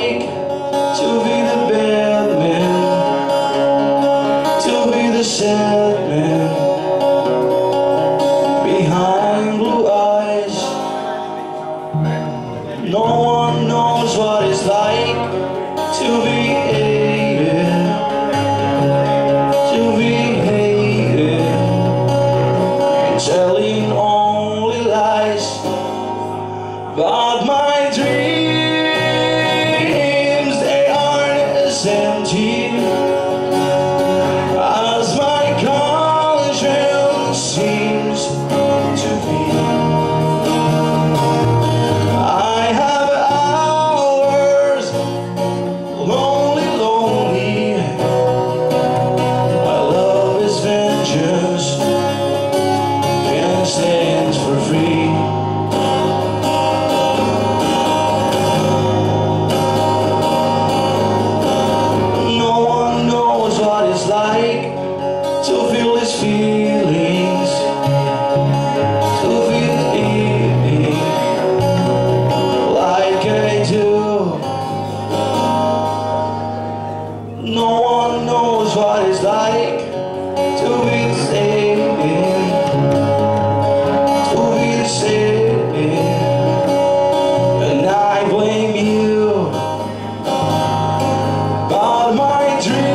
to be the bad man, to be the sad man behind blue eyes. No one knows what it's like to be hated, to be hated, telling only lies. But as one knows what it's like to be the same, to be the same, and I blame you. But my dreams,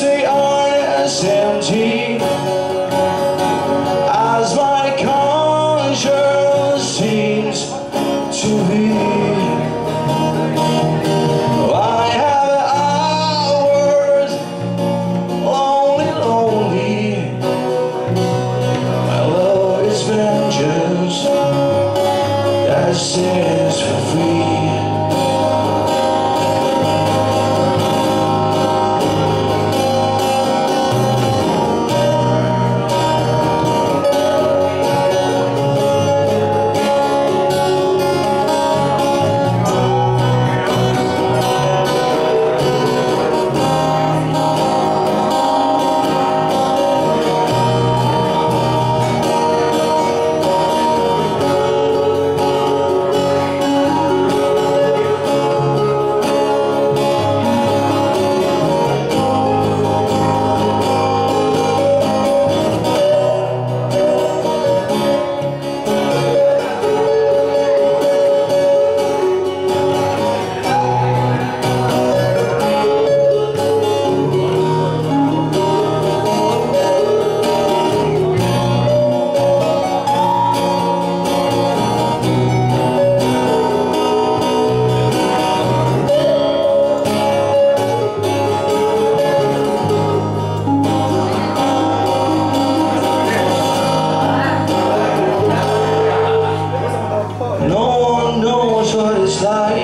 they aren't as empty as my conscience seems to be. That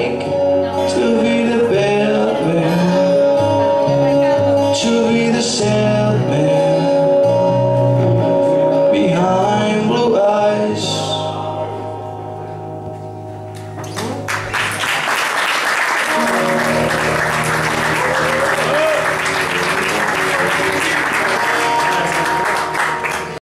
Music.